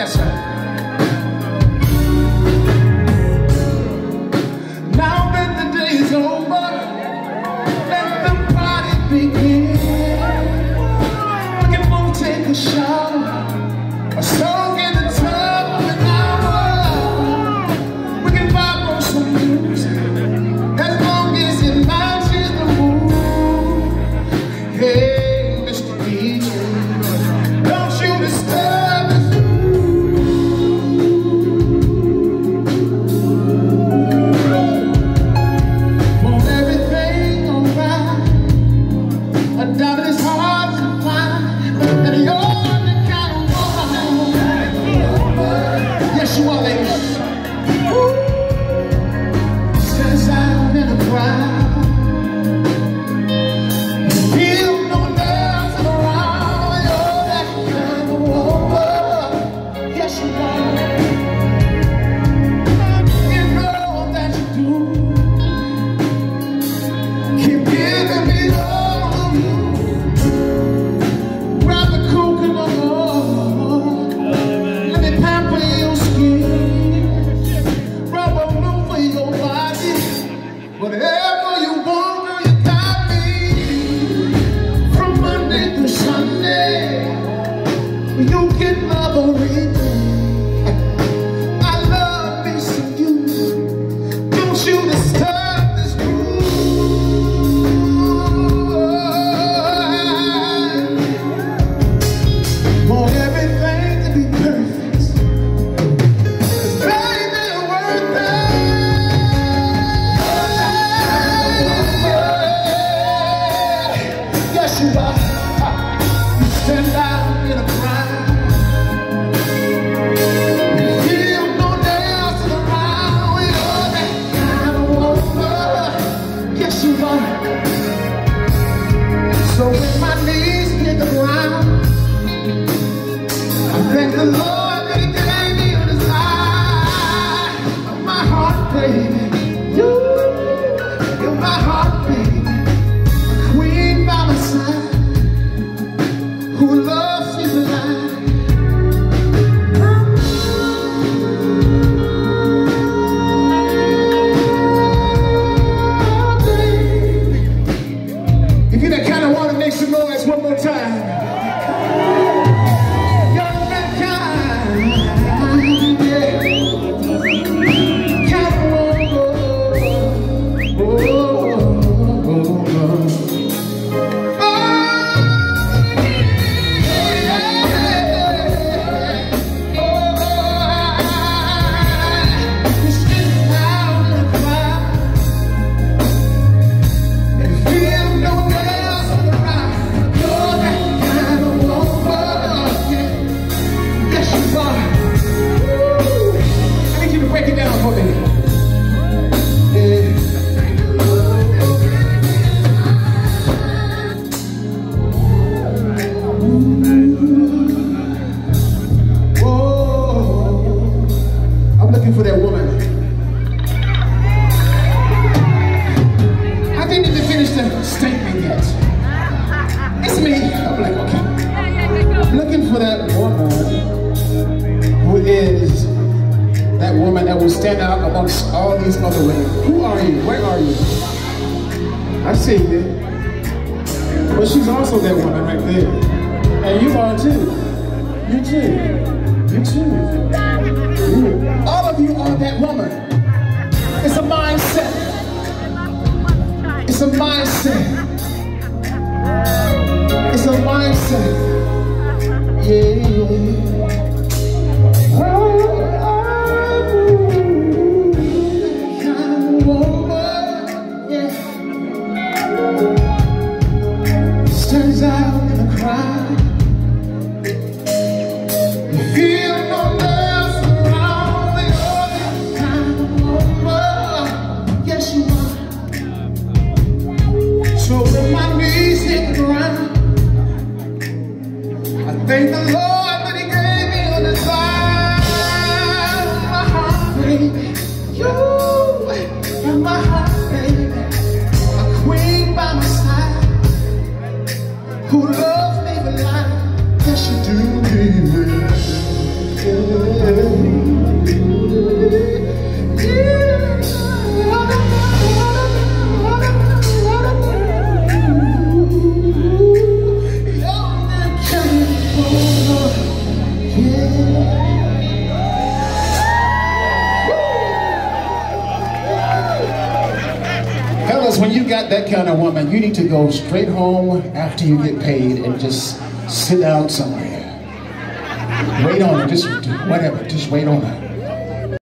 Yes, sir. get my burrito. the Lord. looking for that woman. I didn't even finish the statement yet. It's me. I'm like, okay. I'm looking for that woman who is that woman that will stand out amongst all these other women. Who are you? Where are you? I see you. But she's also that woman right there. And you are too. You too. You too. All of you are that woman. It's a mindset. It's a mindset. It's a mindset. Yeah. That kind of woman, you need to go straight home after you get paid and just sit down somewhere. Wait on her, just whatever, just wait on her.